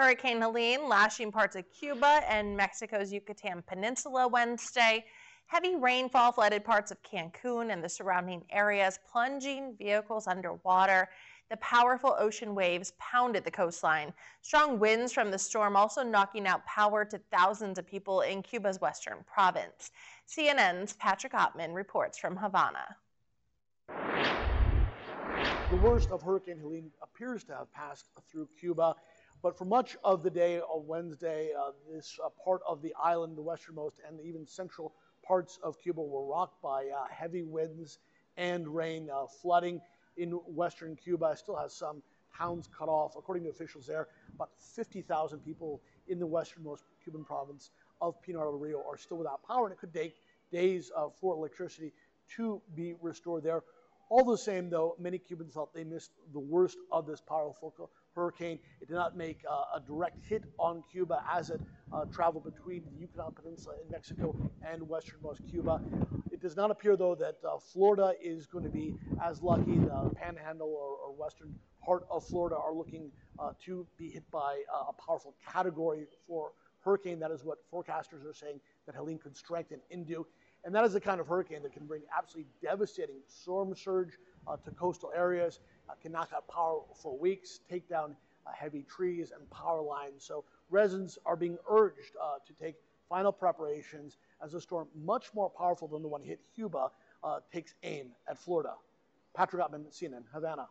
Hurricane Helene lashing parts of Cuba and Mexico's Yucatan Peninsula Wednesday. Heavy rainfall flooded parts of Cancun and the surrounding areas, plunging vehicles underwater. The powerful ocean waves pounded the coastline. Strong winds from the storm also knocking out power to thousands of people in Cuba's western province. CNN's Patrick Oppmann reports from Havana. The worst of Hurricane Helene appears to have passed through Cuba. But for much of the day of Wednesday, uh, this uh, part of the island, the westernmost and even central parts of Cuba, were rocked by uh, heavy winds and rain. Uh, flooding in western Cuba still has some towns cut off. According to officials there, about 50,000 people in the westernmost Cuban province of Pinar del Rio are still without power, and it could take days uh, for electricity to be restored there. All the same, though, many Cubans felt they missed the worst of this powerful hurricane. It did not make uh, a direct hit on Cuba as it uh, traveled between the Yucatan Peninsula in Mexico and westernmost Cuba. It does not appear, though, that uh, Florida is going to be as lucky. The panhandle or, or western part of Florida are looking uh, to be hit by uh, a powerful category four hurricane. That is what forecasters are saying that Helene could strengthen into. And that is the kind of hurricane that can bring absolutely devastating storm surge uh, to coastal areas, uh, can knock out power for weeks, take down uh, heavy trees and power lines. So residents are being urged uh, to take final preparations as a storm much more powerful than the one hit Cuba uh, takes aim at Florida. Patrick Oppmann, CNN, Havana.